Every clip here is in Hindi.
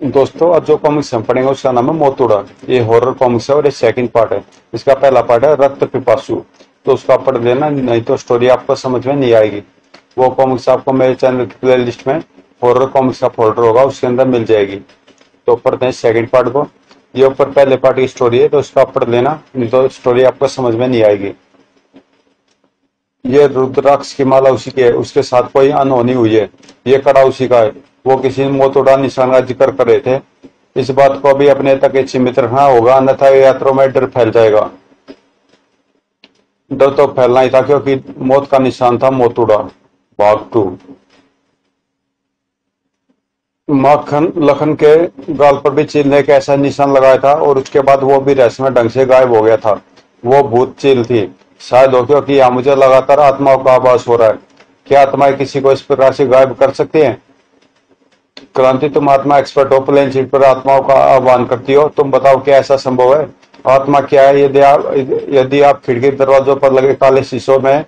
दोस्तों, अब जो कॉमिक्स हम पढ़ेंगे, उसका नाम है मोतुड़ा। ये हॉरर कॉमिक्स है और ये सेकंड पार्ट है। इसका पहला पार्ट है रक्त पिपासु। तो उसका पढ़ लेना, नहीं तो स्टोरी आपको समझ में नहीं आएगी। वो कॉमिक्स आपको मेरे चैनल की प्ले लिस्ट में हॉरर कॉमिक्स का फोल्डर होगा, उसके अंदर मिल जाएगी। तो पढ़ते हैं सेकंड पार्ट को। ये ऊपर पहले पार्ट की स्टोरी है तो उसका पढ़ लेना, नहीं तो स्टोरी आपको समझ में नहीं आएगी। ये रुद्राक्ष की माला उसी की है उसके साथ कोई अनहोनी हुई है। ये कड़ा उसी का है। वो किसी मोतोड़ा निशान का ज़िक्र कर रहे थे। इस बात को भी अपने तक सीमित रखना होगा, अन्यथा यात्रा में डर फैल जाएगा। डर तो फैलना ही था, क्योंकि मौत का निशान था मोतुड़ा, भाग टू। माखन लखन के गाल पर भी चील ने एक ऐसा निशान लगाया था, और उसके बाद वो भी रहस्यमय ढंग से गायब हो गया था। वो भूत चील थी। शायद हो, क्योंकि यहाँ मुझे लगातार आत्माओं का आभास हो रहा है। क्या आत्माएँ किसी को इस प्रकार से गायब कर सकती हैं? क्रांति तुम आत्मा एक्सपर्ट हो प्लेन सीट पर आत्माओं का आह्वान करती हो, तुम बताओ क्या ऐसा संभव है? आत्मा क्या है? यदि आप यदि आप खिड़की दरवाजों पर लगे काले शीशों में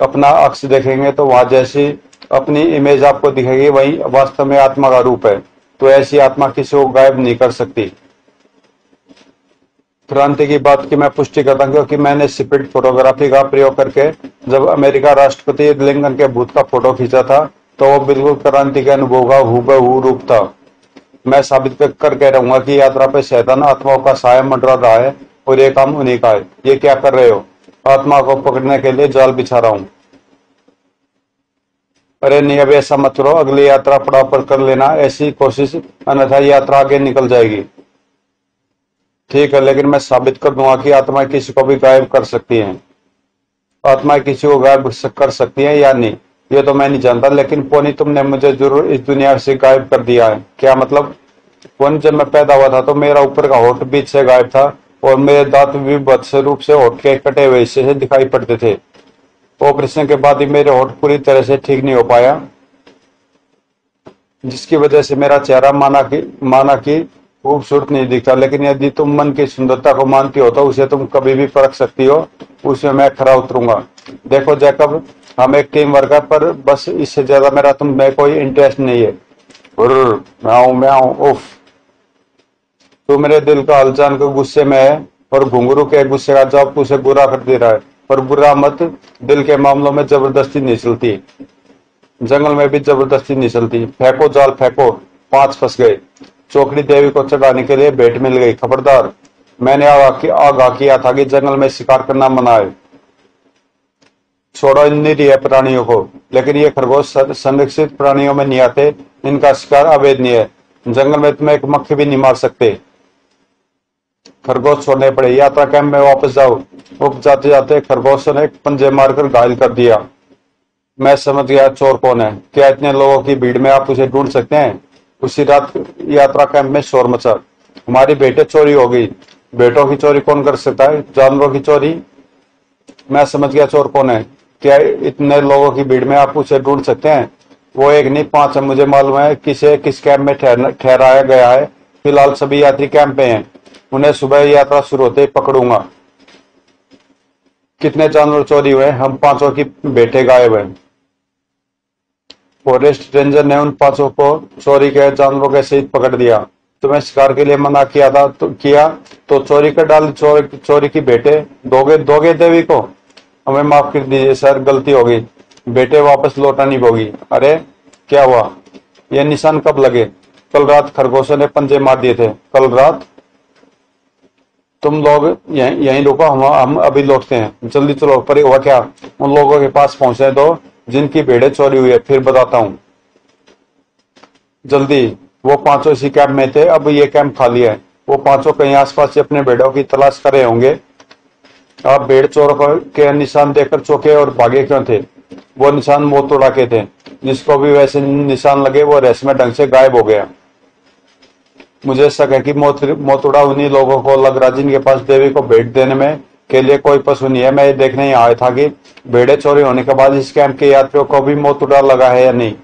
अपना अक्स देखेंगे तो वहाँ जैसी अपनी इमेज आपको दिखेगी, वही वास्तव में आत्मा का रूप है। तो ऐसी आत्मा किसी को गायब नहीं कर सकती। क्रांति की बात की मैं पुष्टि करता हूँ, क्योंकि मैंने सिपिड फोटोग्राफी का प्रयोग करके जब अमेरिका राष्ट्रपति लिंकन के भूत का फ़ोटो खींचा था तो वो बिल्कुल क्रांति के अनुभव का हु रूप था। मैं साबित कर कह रहूँगा कि यात्रा पे शैतान आत्माओं का साय मंडरा रहा है और ये काम उन्हीं का है। ये क्या कर रहे हो? आत्मा को पकड़ने के लिए जाल बिछा रहा हूँ। अरे नहीं, अब ऐसा मत करो। अगली यात्रा पड़ाव पर कर लेना। ऐसी कोशिश, अन्यथा यात्रा आगे निकल जाएगी। ठीक है, लेकिन मैं साबित कर दूँगा कि आत्माएँ किसी को भी गायब कर सकती हैं। आत्माएँ किसी को गायब कर सकती हैं या नहीं? ये तो मैं नहीं जानता, लेकिन पोनी तुमने मुझे ज़रूर इस दुनिया से गायब कर दिया है। क्या मतलब? पोनी जब मैं पैदा हुआ था तो मेरा ऊपर का होठ बीच से गायब था, और मेरे दांत भी बदस रूप से होठ के कटे हुए हिस्से से दिखाई पड़ते थे। ऑपरेशन के बाद ही मेरे होठ पूरी तरह से ठीक नहीं हो पाया, जिसकी वजह से मेरा चेहरा माना की माना की खूबसूरत नहीं दिखता। लेकिन यदि तुम मन की सुंदरता को मानती हो तो उसे तुम कभी भी परख सकती हो उसमें मैं खरा उतरूँगा। देखो जैकब हम एक टीम वर्कर पर बस इससे ज़्यादा मेरा तुम में कोई इंटरेस्ट नहीं है। और मैं मैं उफ। तू मेरे दिल का हलचान के गुस्से में है और घुंगरू के गुस्से का जवाब उसे बुरा कर दे रहा है। पर बुरा मत, दिल के मामलों में ज़बरदस्ती नहीं चलती। जंगल में भी ज़बरदस्ती नहीं चलती। फेंको जाल, फेंको। पाँच फंस गए। चौकड़ी देवी को चढ़ाने के लिए भेंट मिल गई। खबरदार, मैंने आगाह किया था कि जंगल में शिकार करना मना है। छोड़ो निरीह प्राणियों को। लेकिन ये खरगोश संरक्षित प्राणियों में नहीं आते, इनका शिकार अवेदनीय है। जंगल में तुम्हें एक मक्खी भी नहीं मार सकते। खरगोश छोड़ने पड़े। यात्रा कैंप में वापस जाओ। उप जाते जाते खरगोश ने पंजे मारकर घायल कर दिया। मैं समझ गया चोर कौन है। क्या इतने लोगों की भीड़ में आप उसे ढूंढ सकते हैं? उसी रात यात्रा कैंप में शोर मचा। हमारी बेटे चोरी हो गई। बेटों की चोरी कौन कर सकता है? जानवरों की चोरी? मैं समझ गया चोर कौन है। क्या इतने लोगों की भीड़ में आप उसे ढूंढ सकते हैं? वो एक नहीं, पाँच है, मुझे मालूम है किसे, किस कैंप में ठहराया गया है। फ़िलहाल सभी यात्री कैंप में हैं। उन्हें सुबह यात्रा शुरू होते ही पकड़ूँगा। कितने जानवर चोरी हुए हम पाँचों की बेटे गायब हैं। फॉरेस्ट रेंजर ने उन पाँचों को चोरी के जानवरों के सहित पकड़ दिया। तुम्हें शिकार के लिए मना किया था तो किया तो चोरी कर डाल, चोरी चोरी की बेटे, दोगे दोगे देवी को? हमें माफ़ कर दीजिए, सर, गलती होगी बेटे वापस लौटानी होगी। अरे, क्या हुआ? ये निशान कब लगे? कल रात खरगोशों ने पंजे मार दिए थे। कल रात? तुम लोग यहीं यहीं रुको, हम हम अभी लौटते हैं। जल्दी चलो, पर हुआ क्या? उन लोगों के पास पहुँचे दो, जिनकी भेड़े चोरी हुई है, फिर बताता हूँ। जल्दी, वो पाँचों इसी कैंप में थे, अब ये कैंप खाली है। वो पाँचों कहीं आसपास से अपने भेड़ों की तलाश करे होंगे। आप भेड़ चोर के निशान देखकर चौके और भागे क्यों थे? वो निशान मोतोड़ा के थे। जिसको भी वैसे निशान लगे, वो रेशमे ढंग से गायब हो गया। मुझे शक है कि मोतुड़ा उन्हीं लोगों को लग रहा जिनके पास देवी को भेंट देने में के लिए कोई पशु नहीं है। मैं ये देखने आया था कि भेड़े चोरी होने के बाद इस कैंप के यात्रियों को भी मोतुड़ा लगा है या नहीं।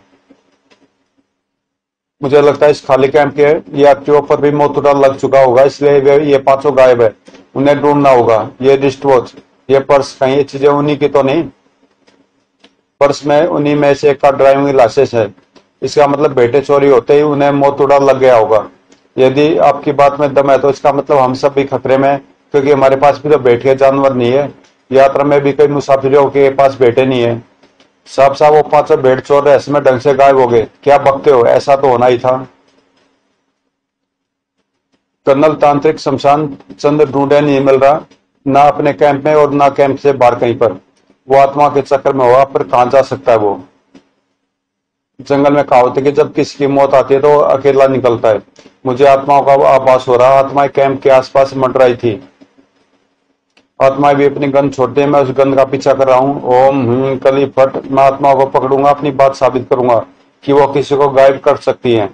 मुझे लगता है इस खाली कैंप के यात्रियों पर भी मोतुड़ा लग चुका होगा, इसलिए ये पाँचों गायब है। उन्हें ढूंढना होगा। ये रिस्ट वॉच ये पर्स, कहीं ये चीज़ें उन्हीं की तो नहीं? पर्स में, उन्हीं में से एक का ड्राइविंग लाइसेंस है। इसका मतलब बेटे चोरी होते ही उन्हें मोत उड़ा लग गया होगा। यदि आपकी बात में दम है तो इसका मतलब हम सब भी खतरे में क्योंकि हमारे पास भी तो बैठे जानवर नहीं है। यात्रा में भी कई मुसाफिरों के पास बैठे नहीं है। साफ़ साफ़ वो पाँचों भेड़ चोर ऐसे में ढंग से गायब हो गए। क्या बकते हो? ऐसा तो होना ही था। कर्नल तांत्रिक शमशान चंद्र ढूंढे नहीं मिल रहा, ना अपने कैंप में और ना कैंप से बाहर कहीं पर। वो आत्मा के चक्कर में हुआ, पर कहा जा सकता है वो? जंगल में कहावत है कि जब किसी की मौत आती है तो अकेला निकलता है। मुझे आत्माओं का आभास हो रहा, आत्माएँ कैंप के आसपास मंडराई थी। आत्माएँ भी अपनी गंध छोड़ते हैं, मैं उस गंध का पीछा कर रहा हूँ। ओम हम्म कली, फट, मैं आत्मा को पकड़ूँगा, अपनी बात साबित करूँगा कि वो किसी को गायब कर सकती है।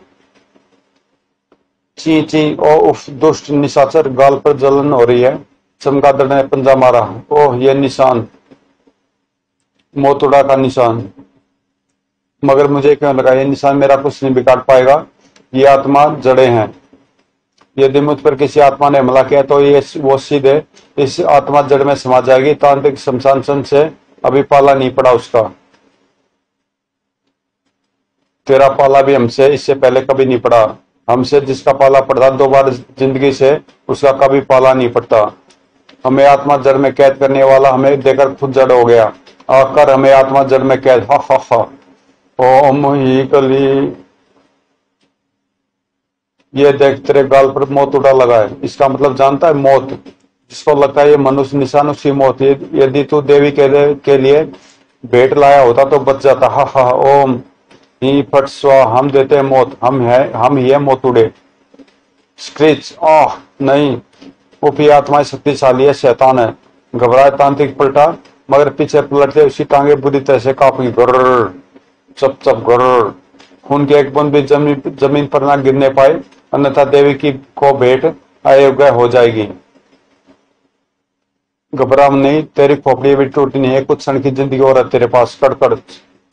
ची ची, ओ, उफ, दुष्ट, निशाचर, गाल पर जलन हो रही है। चमगादड़ ने पंजा मारा। ओह, ये निशान। मोतुड़ा का निशान। मगर मुझे क्यों लगा, ये निशान मेरा कुछ नहीं बिगाड़ पाएगा। ये आत्मा जड़े हैं। यदि मुझ पर किसी आत्मा ने हमला किया तो ये वो सीधे इस आत्मा जड़ में समा जाएगी। तांत्रिक शमशान से अभी पाला नहीं पड़ा उसका। तेरा पाला भी हमसे, इससे पहले कभी नहीं पड़ा। हमसे जिसका पाला पड़ता, दो बार ज़िंदगी से, उसका कभी पाला नहीं पड़ता। हमें आत्मा जड़ में कैद करने वाला हमें देकर खुद जड़ हो गया। आकर हमें आत्मा जड़ में कैद। हा हा हा। ओम ही कली। ये देख तेरे गाल पर मौत उड़ा लगा है। इसका मतलब जानता है मौत जिसको लगता है ये मनुष्य निशान उसकी मौत। यदि तू देवी के, के लिए भेंट लाया होता तो बच जाता। हा हा ओम। ही फट स्वा हम देते हैं मौत। हम है हम ही है मौत उड़े। स्क्रिच आह नहीं। उपी आत्मा शक्तिशाली है शैतान है। घबराए तांत्रिक पलटा मगर पीछे पलटते उसकी टांगे बुरी तरह से काफ़ी गर चप चप गर खून के एक बूंद भी ज़मीन ज़मीन पर ना गिरने पाए। अन्यथा देवी की को भेंट अयोग्य हो जाएगी। घबराव नहीं, तेरी खोपड़ी भी टूटी नहीं है, कुछ क्षण की ज़िंदगी और है तेरे पास, कड़कड़।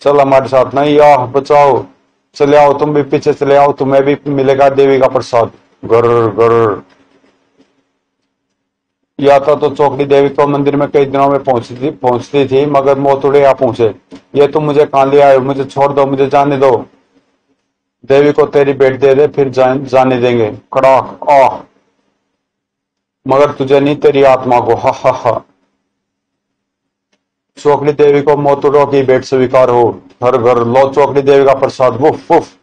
चल हमारे साथ, नहीं, आह, बचाओ। चले आओ, तुम भी पीछे चले आओ, तुम्हें भी मिलेगा देवी का प्रसाद। गर गर। या था तो चौकड़ी देवी को मंदिर में कई दिनों में पहुँचती थी पहुँचती थी, मगर मोतुड़े आ पहुँचे ये तुम मुझे कहा ले आयो मुझे छोड़ दो, मुझे जाने दो। देवी को तेरी बेट दे दे फिर जा, जाने देंगे। कड़ाक आह। मगर तुझे नहीं तेरी आत्मा को। हा हा हा। चौकड़ी देवी को मोतुड़ो की बेट स्वीकार हो। घर घर लो चौकड़ी देवी का प्रसाद। Woof woof.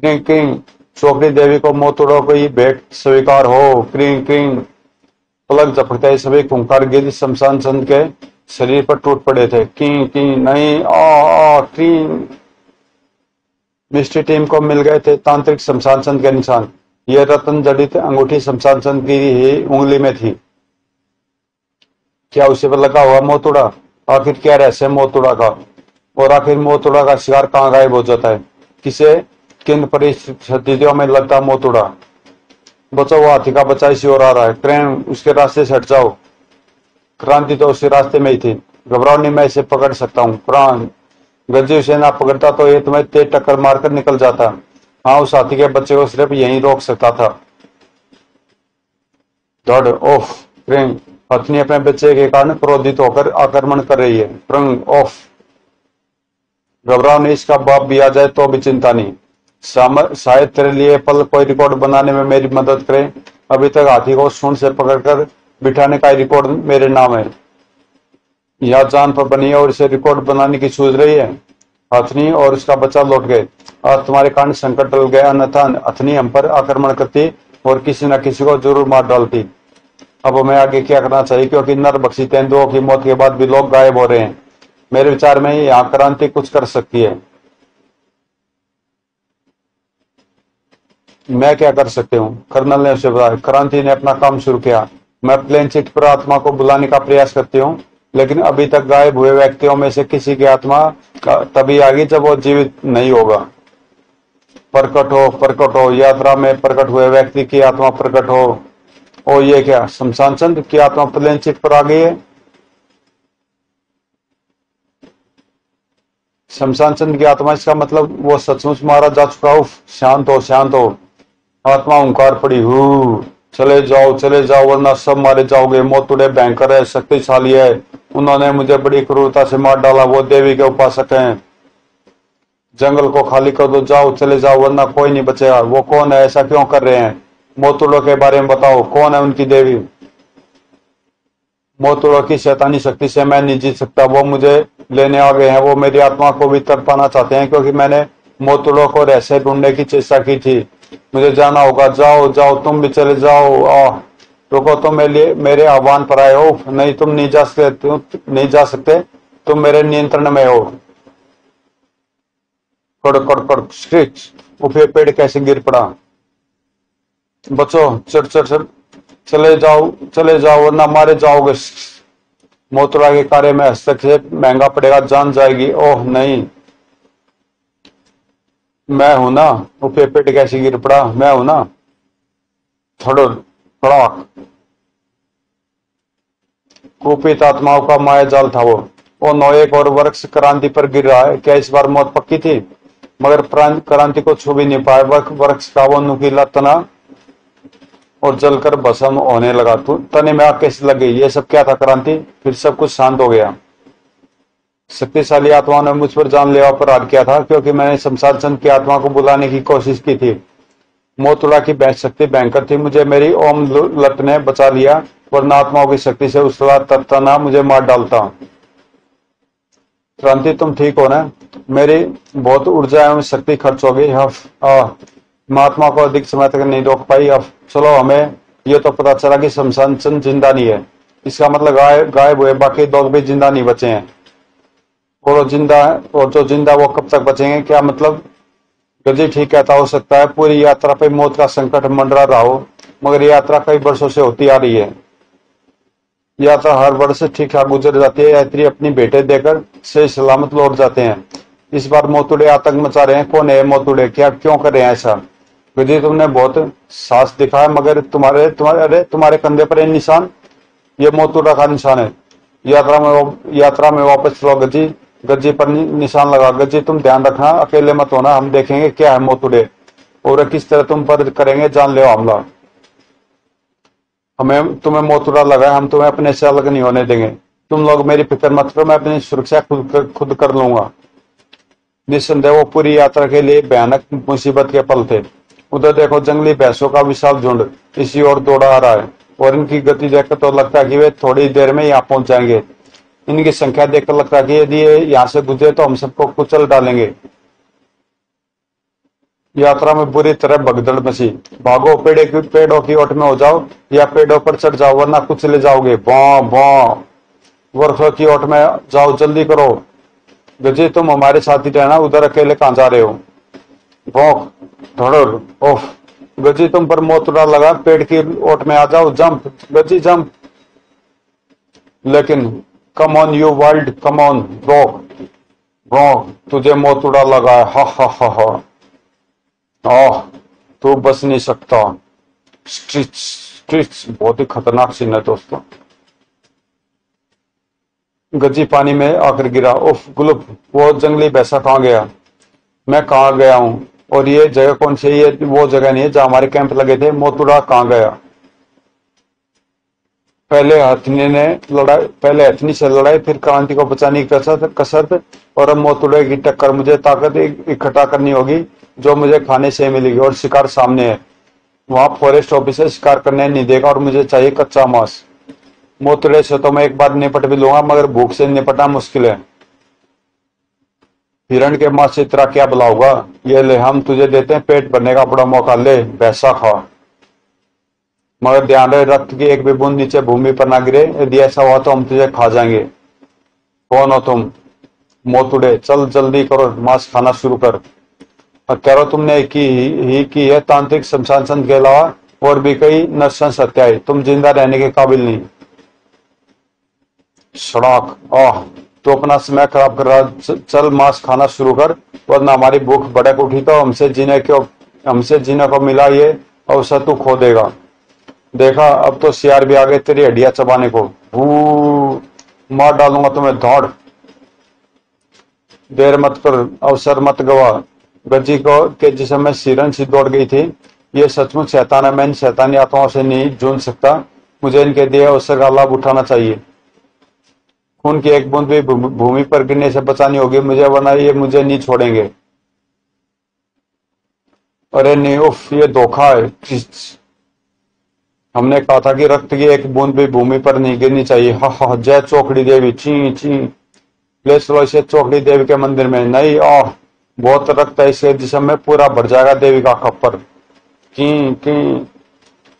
क्रिंग क्रिंग। चौकड़ी देवी को मोतुड़ो की बेट स्वीकार हो। क्रिंग क्रिंग। पलक झपकते सभी कुंकार गिर शमशान चंद के शरीर पर टूट पड़े थे। की की नहीं आ, आ मिस्ट्री टीम को मिल गए थे तांत्रिक शमशान चंद के निशान। ये रतन जड़ित अंगूठी शमशान चंद की ही उंगली में थी। क्या उसे पर लगा हुआ मोतुड़ा? आखिर क्या रहस्य मोतुड़ा का? और आखिर मोतुड़ा का शिकार कहाँ गायब हो जाता है? किसे? किन परिस्थितियों में लगता मोतुड़ा? बचा हुआ हाथी का बच्चा इसी ओर आ रहा है। ट्रेन उसके रास्ते से हट जाओ। क्रांति तो उसी रास्ते में ही थी। घबराओ नहीं, मैं इसे पकड़ सकता हूँ। क्रांत गंजी उसे ना पकड़ता तो ये तुम्हें तेज टक्कर मारकर निकल जाता। हाँ उस हाथी के बच्चे को सिर्फ़ यही रोक सकता था। ओफ प्रेम अपने बच्चे के कारण क्रोधित होकर आक्रमण कर रही है। ऑफ़ घबराओ नहीं, इसका बाप भी आ जाए तो भी चिंता नहीं। शायद तेरे लिए पल कोई रिकॉर्ड बनाने में मेरी मदद करे। अभी तक हाथी को सुन से पकड़कर बिठाने का रिकॉर्ड मेरे नाम है। यह जान पर बनी है और इसे रिकॉर्ड बनाने की सूझ रही है। हथनी और उसका बच्चा लौट गए। और तुम्हारे कारण संकट टल गया, अन्यथा हथनी हम पर आक्रमण करती और किसी न किसी को ज़रूर मार डालती। अब हमें आगे क्या करना चाहिए? क्योंकि नर बख्शी तेंदुओं की मौत के बाद भी लोग गायब हो रहे हैं। मेरे विचार में यहाँ क्रांति कुछ कर सकती है। मैं क्या कर सकती हूँ? कर्नल ने उसे बताया क्रांति ने अपना काम शुरू किया। मैं प्लेन चिट पर आत्मा को बुलाने का प्रयास करती हूँ। लेकिन अभी तक गायब हुए व्यक्तियों में से किसी की आत्मा तभी आगे जब वो जीवित नहीं होगा। प्रकट हो प्रकट हो, यात्रा में प्रकट हुए व्यक्ति की आत्मा प्रकट हो। ओ, ये क्या, शमशान चंद की आत्मा प्लेन चिट पर आ गई है? शमशान चंद की आत्मा, इसका मतलब वो सचमुच मारा जा चुका उफ शांत हो शांत हो। आत्मा ओंकार पड़ी, हु, चले जाओ चले जाओ, वरना सब मारे जाओगे। मोतुड़े, भयंकर है, शक्तिशाली है। उन्होंने मुझे बड़ी क्रूरता से मार डाला, वो देवी के उपासक हैं। जंगल को खाली कर दो, जाओ, चले जाओ, वरना कोई नहीं बचेगा। वो कौन है, ऐसा क्यों कर रहे हैं? मोतुड़ो के बारे में बताओ, कौन है उनकी देवी? मोतुड़ो की शैतानी शक्ति से मैं नहीं जीत सकता। वो मुझे लेने आ गए हैं। वो मेरी आत्मा को भी तर पाना चाहते हैं, क्योंकि मैंने मोतुड़ो को रहस्य ढूँढने की चेष्टा की थी। मुझे जाना होगा। जाओ जाओ, तुम भी चले जाओ। आ रुको, तुम मेरे लिए, मेरे आह्वान पर आए हो। नहीं, तुम नहीं जा सकते, तुम नहीं जा सकते। तुम मेरे नियंत्रण में हो। कड़ कड़ कड़ स्क्रिच उफे पेड़ कैसे गिर पड़ा? बचो, चढ़ चढ़ चढ़। चले जाओ चले जाओ, वरना मारे जाओगे। मोतरा के कार्य में हस्तक्षेप महँगा पड़ेगा, जान जाएगी। ओह, नहीं। मैं हूँ ना उफे पेट कैसे गिर पड़ा? मैं हूँ ना। थोड़ा फड़ाक कुपित आत्माओं का माया जाल था वो। वो नौ एक और वृक्ष क्रांति पर गिर रहा है। क्या इस बार मौत पक्की थी? मगर क्रांति को छू भी नहीं पाए वृक्ष का वो नुकीला तना और जलकर भस्म होने लगा। तो तने में आग कैसे लग गई? ये सब क्या था क्रांति? फिर सब कुछ शांत हो गया। शक्तिशाली आत्माओं ने मुझ पर जानलेवा अपराध किया था, क्योंकि मैंने शमशाद चंद की आत्मा को बुलाने की कोशिश की थी। मोतुड़ा की बैच शक्ति भयंकर थी। मुझे मेरी ओम लट ने बचा लिया। वरना आत्माओं की शक्ति से उस तत्ना मुझे मार डालता। क्रांति, तुम ठीक हो ना? मेरी बहुत ऊर्जा एवं शक्ति खर्च हो गई महात्मा को अधिक समय तक नहीं रोक पाई। अब चलो, हमें ये तो पता चला कि शमशान चंद ज़िंदा नहीं है। इसका मतलब गाय गायब हुए। बाकी दो भी ज़िंदा नहीं बचे हैं। और ज़िंदा और जो ज़िंदा वो कब तक बचेंगे? क्या मतलब? गजी ठीक कहता हो सकता है, पूरी यात्रा पे मौत का संकट मंडरा रहा हो, मगर यात्रा कई वर्षों से होती आ रही है। यात्रा हर वर्ष ठीक ठाक गुजर जाती है यात्री अपनी बेटे देकर से सलामत लौट जाते हैं। इस बार मोतुड़े आतंक मचा रहे हैं। कौन है मोतुड़े? क्या, क्यों कर रहे हैं ऐसा? विधि तुमने बहुत साहस दिखाया मगर तुम्हारे तुम्हारे, अरे, तुम्हारे कंधे पर निशान। ये मोतुड़ा का निशान है। यात्रा में यात्रा में वापस चलो, गजी गज्जी पर निशान लगा। गज्जी तुम ध्यान रखना, अकेले मत होना, हम देखेंगे क्या है मोतुड़े। और किस तरह तुम पर करेंगे, जान ले हमला हमें तुम्हें मोतुड़ा लगा हम तुम्हें अपने से अलग नहीं होने देंगे। तुम लोग मेरी फ़िक्र मत करो मैं अपनी सुरक्षा खुद कर, खुद कर लूँगा। निस्संदेह वो पूरी यात्रा के लिए भयानक मुसीबत के पल थे। उधर देखो जंगली भैंसों का विशाल झुंड इसी ओर दौड़ा आ रहा है और इनकी गति देखकर तो लगता है कि वे थोड़ी देर में यहाँ पहुँच जाएँगे। इनकी संख्या देखकर लगता है कि यदि ये यहाँ से गुजरे तो हम सबको कुचल डालेंगे। यात्रा में बुरी तरह भगदड़ मची। भागो पेड़े की पेड़ों की ओट में हो जाओ, या पेड़ों पर चढ़ जाओ, वरना कुछ ले जाओगे। बौ बौ। वर्षों की ओट में जाओ, जल्दी करो। गजी तुम हमारे साथ ही रहना, उधर अकेले कहाँ जा रहे हो? भौक, धड़र ओफ गजी तुम पर मौत उड़ा लगा, पेड़ की ओट में आ जाओ, जंप। गजी जंप। लेकिन come on you world come on भौक। भौक, तुझे मौत उड़ा लगा, है, हा हा हा। हा तो तू बच नहीं सकता। स्ट्रिच स्ट्रिच, बहुत ही खतरनाक सीन है दोस्तों। गजी पानी में आकर गिरा। उफ गुलप वो जंगली बैसा कहाँ गया? मैं कहा गया हूँ? और ये जगह कौन सी ये वो जगह नहीं है जहाँ हमारे कैंप लगे थे। मोतुरा कहाँ गया? पहले हथनी ने लड़ाई, पहले हथनी से लड़ाई, फिर क्रांति को बचाने की कसरत कसरत और अब मोतुड़े की टक्कर, मुझे ताकत इकट्ठा करनी होगी, जो मुझे खाने से मिलेगी, और शिकार सामने है। वहाँ फॉरेस्ट ऑफिसर शिकार करने नहीं देगा, और मुझे चाहिए कच्चा मांस। मोतुड़े से तो मैं एक बार निपट भी लूँगा, मगर भूख से निपटना मुश्किल है। हिरण के माँ से तेरा क्या बुला होगा ये ले हम तुझे देते हैं, पेट भरने का बड़ा मौका ले वैसा खा। मगर ध्यान रहे, रक्त की एक भी बूंद नीचे भूमि पर ना गिरे। यदि ऐसा हुआ तो हम तुझे खा जाएँगे। कौन हो तुम? मोतुड़े चल जल्दी करो मांस खाना शुरू कर। और कह रहा तुमने की ही की है तांत्रिक शमशान संत के अलावा और भी कई नरसंस हत्याएँ। तुम ज़िंदा रहने के काबिल नहीं। सड़क, आह तो अपना समय खराब कर रहा चल मांस खाना शुरू कर, वरना हमारी भूख भड़क उठी तो हमसे जीने को, हमसे जीने को मिला ये अवसर तू खो देगा। देखा, अब तो सियार भी आ गए तेरी हड्डिया चबाने को। मार डालूँगा तुम्हें दौड़ देर मत कर, अवसर मत गवा। गज्जी को, के जिसमें सिरन सी दौड़ गई थी, ये सचमुच शैतान है, मैं इन शैतानी आत्माओं से नहीं जूझ सकता। मुझे इनके दिए अवसर का लाभ उठाना चाहिए। खून की एक बूंद भी, भूमि पर गिरने से बचानी होगी मुझे, वरना ये मुझे नहीं छोड़ेंगे। अरे नहीं, उफ, ये धोखा है। हमने कहा था कि रक्त की एक बूंद भी भूमि पर नहीं गिरनी चाहिए। हा हा, जय चौकड़ी देवी, ची ची। इसे चौकड़ी देवी के मंदिर में नहीं आह बहुत रक्त है इसे जिसम में पूरा भर जाएगा देवी का खप्पर। की की।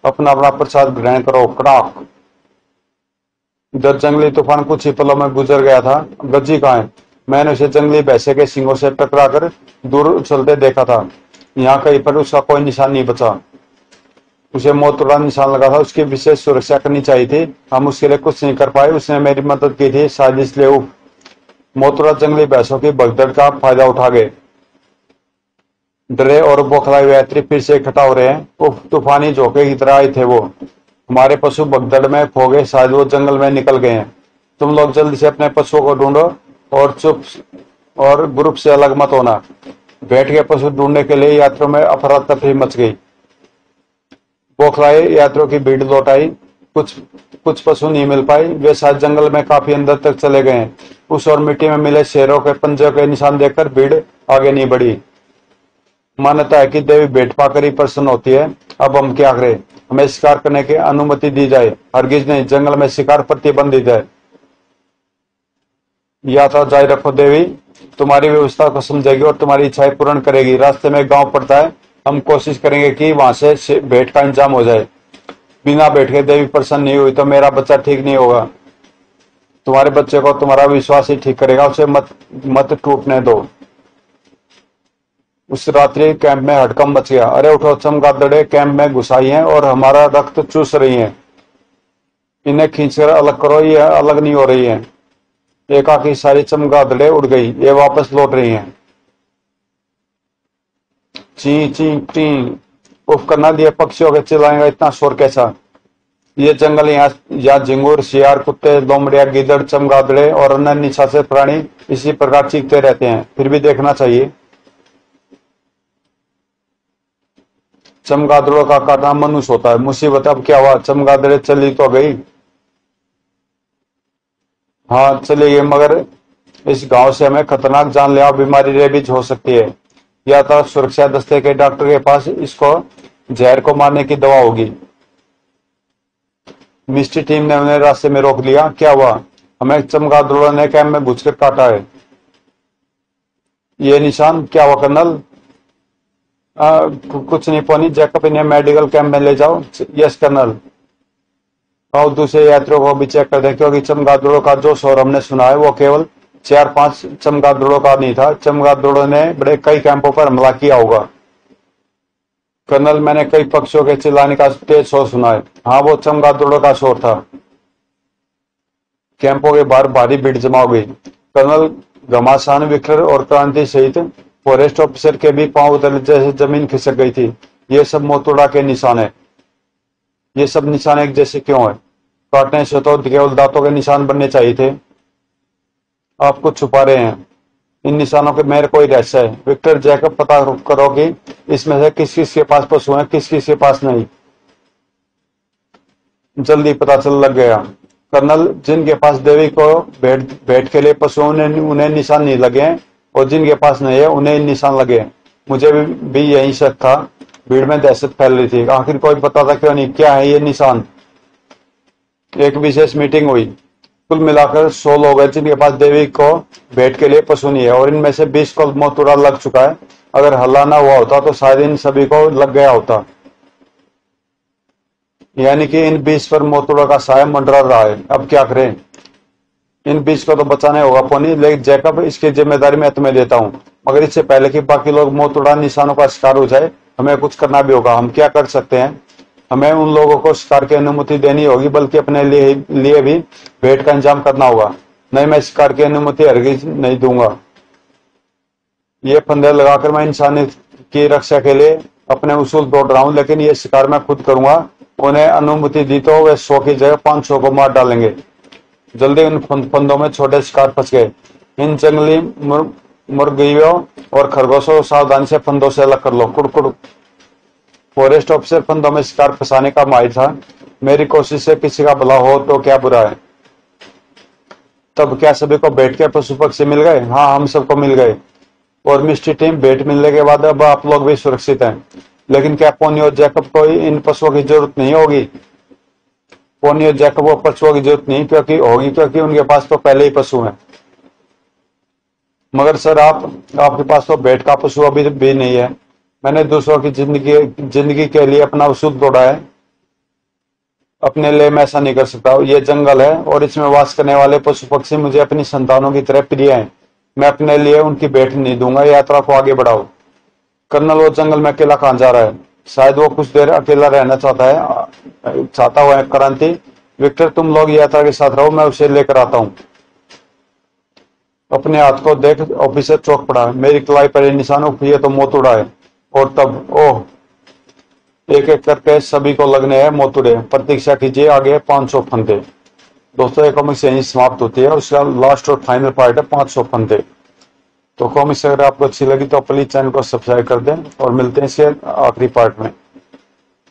अपना अपना प्रसाद ग्रहण करो, कड़ाक। इधर जंगली तूफ़ान कुछ ही पलों में गुजर गया था। गज्जी कहाँ है? मैंने उसे जंगली भैंसे के सिंगों से टकरा कर दूर चलते देखा था। यहाँ कहीं पर उसका कोई निशान नहीं बचा। उसे मोतुड़ा निशान लगा था। उसकी विशेष सुरक्षा करनी चाहिए थी। हम उसके लिए कुछ नहीं कर पाए। उसने मेरी मदद की थी। इसलिए वो मोतुड़ा जंगली भैंसों की भगदड़ का फ़ायदा उठा गए। डरे और बौखलाए यात्री फिर से इकट्ठा हो रहे हैं। उफ तूफानी झोंके की तरह आए थे वो। हमारे पशु भगदड़ में खो गए। शायद वो जंगल में निकल गए हैं। तुम लोग जल्दी से अपने पशुओं को ढूंढो और चुप और ग्रुप से अलग मत होना। बैठ के पशु ढूँढने के लिए। यात्रियों में अफरा तफरी मच गई। बौखलाए यात्रियों की भीड़ लौट आई कुछ कुछ पशु नहीं मिल पाई वे शायद जंगल में काफ़ी अंदर तक चले गए। उस और मिट्टी में मिले शेरों के पंजों के निशान देखकर भीड़ आगे नहीं बढ़ी। मान्यता है कि देवी भेंट पाकर ही प्रसन्न होती है। अब हम क्या करें? हमें शिकार करने की अनुमति दी जाए। हरगिज नहीं, जंगल में शिकार प्रतिबंधित है। यात्रा जारी रखो देवी। तुम्हारी व्यवस्था को समझेगी और तुम्हारी इच्छाएँ पूर्ण करेगी। रास्ते में गाँव पड़ता है। हम कोशिश करेंगे कि वहाँ से भेंट का इंतज़ाम हो जाए। बिना बैठ के देवी प्रसन्न नहीं हुई तो मेरा बच्चा ठीक नहीं होगा। तुम्हारे बच्चे को तुम्हारा विश्वास ही ठीक करेगा, उसे मत मत टूटने दो। उस रात्रि कैंप में हड़कम बच गया। अरे उठो चमगादड़े कैंप में घुसाई हैं और हमारा रक्त चूस रही हैं। इन्हें खींचकर अलग करो ये अलग नहीं हो रही है। एकाकी सारी चमगादड़े उड़ गई, ये वापस लौट रही हैं। ची ची टी उफ करना दिए पक्षियों के चिल्लाएँगे इतना शोर कैसा ये जंगल यहाँ या झिंगुर शियार कुत्ते लोमड़िया गिदड़ चमगादड़े और अन्य निशाचित प्राणी इसी प्रकार चीखते रहते हैं फिर भी देखना चाहिए चमगादड़ों का काटना मनुष्य होता है मुसीबत अब क्या हुआ चमगादड़े चली तो गई हाँ चली गई मगर इस गाँव से हमें खतरनाक जानलेवा बीमारी रेबीज हो सकती है या तो सुरक्षा दस्ते के डॉक्टर के पास इसको जहर को मारने की दवा होगी। मिस्ट्री टीम ने उन्हें रास्ते में रोक लिया। क्या हुआ? हमें चमगादड़ों ने कैम्प में घुसकर काटा है। ये निशान क्या हुआ, कर्नल? कुछ नहीं, पोनी, जैकब, इन्हें मेडिकल कैंप में ले जाओ। Yes, colonel. और दूसरे यात्रियों को भी चेक कर दें, क्योंकि चमगादड़ों का जो शोर हमने सुना है, वो केवल चार पाँच चमगादड़ों का नहीं था। चमगादड़ों ने बड़े कई कैंपों पर हमला किया होगा। कर्नल, मैंने कई पक्षियों के चिल्लाने का तेज शोर सुना है। हाँ वो चमगादड़ों का शोर था। कैंपों के बाहर भारी भीड़ जमा हो गई। कर्नल घमासान विखर और क्रांति सहित फॉरेस्ट ऑफिसर के भी पाँव उतर जैसे ज़मीन खिसक गई थी। ये सब मोतोड़ा के निशान है। ये सब निशान एक जैसे क्यों है? काटने से तो केवल दांतों के निशान बनने चाहिए थे। आप कुछ छुपा रहे हैं। इन निशानों के मेरे कोई रहस्य है। विक्टर जैकब पता करो कि इसमें से किस किस के पास पशु है किस किस के पास नहीं? जल्दी पता चल लग गया। कर्नल जिनके पास देवी को भेंट भेंट के लिए पशु उन्हें उन्हें निशान नहीं लगे और जिनके पास नहीं है उन्हें निशान लगे मुझे भी, भी यही शक था। भीड़ में दहशत फैल रही थी। आखिर कोई पता था क्यों नहीं? क्या है ये निशान? एक विशेष मीटिंग हुई। कुल मिलाकर सौ लोग हैं जिनके पास देवी को भेंट के लिए पशु नहीं है और इनमें से बीस को मोतुरा लग चुका है। अगर हल्ला ना हुआ होता तो शायद इन सभी को लग गया होता। यानी कि इन बीस पर मोतुड़ा का साया मंडरा रहा है। अब क्या करें? इन बीच को तो बचाने होगा, पोनी। लेकिन जैकब, इसकी ज़िम्मेदारी मैं तुम्हें देता हूँ। मगर इससे पहले कि बाकी लोग मोत उड़ा निशानों का शिकार हो जाए, हमें कुछ करना भी होगा। हम क्या कर सकते हैं? हमें उन लोगों को शिकार की अनुमति देनी होगी, बल्कि अपने लिए लिए भी भेंट का इंतज़ाम करना होगा। नहीं, मैं शिकार की अनुमति हरगिज नहीं दूँगा। ये फंदे लगाकर मैं इंसानी की रक्षा के लिए अपने उसूल तोड़ रहा हूँ, लेकिन ये शिकार मैं खुद करूँगा। उन्हें अनुमति दी तो वे सौ की जगह पाँच सौ को मार डालेंगे। जल्दी उन फंदों में छोटे शिकार फंस गए। इन जंगली मुर्गियों और खरगोशों सावधानी से फंदों से अलग कर लो। कुड़कुड़ फॉरेस्ट ऑफिसर फंदों में शिकार फंसाने का माहिर था। मेरी कोशिश से किसी का भला हो तो क्या बुरा है? तब क्या सभी को बैठ के पशु पक्षी मिल गए? हाँ हम सबको मिल गए। और मिस्ट्री टीम भेंट मिलने के बाद अब आप लोग भी सुरक्षित हैं। लेकिन क्या पोनी और जैकब को इन पशुओं की ज़रूरत नहीं होगी? पोनी और जैकब को पशुओं की ज़रूरत नहीं, क्योंकि होगी, क्योंकि उनके पास तो पहले ही पशु हैं। मगर सर, आप, आपके पास तो बैठ का पशु अभी भी नहीं है। मैंने दूसरों की ज़िंदगी ज़िंदगी के लिए अपना उसूल तोड़ा है। अपने लिए मैं ऐसा नहीं कर सकता। ये जंगल है और इसमें वास करने वाले पशु पक्षी मुझे अपनी संतानों की तरह प्रिय हैं। मैं अपने लिए उनकी बैठ नहीं दूँगा। यात्रा को आगे बढ़ाओ। कर्नल, वो जंगल में अकेला कहाँ जा रहा है? शायद वो कुछ देर अकेला रहना चाहता है, चाहता हुआ है। क्रांति, विक्टर, तुम लोग यात्रा के साथ रहो, मैं उसे लेकर आता हूँ। अपने हाथ को देख, ऑफिसर चौक पड़ा। मेरी कलाई पर निशान ये तो मौत उड़ा है। और तब, ओह एक एक करके सभी को लगने हैं मोतुड़े प्रतीक्षा कीजिए, आगे पाँच सौ फंदे। दोस्तों ये कॉमिक्स यहीं समाप्त होती है और उसका लास्ट और फाइनल पार्ट है पाँच सौ फंदे। तो कॉमिक्स अगर आपको अच्छी लगी तो प्लीज़ चैनल को सब्सक्राइब कर दें और मिलते हैं इसके आखिरी पार्ट में।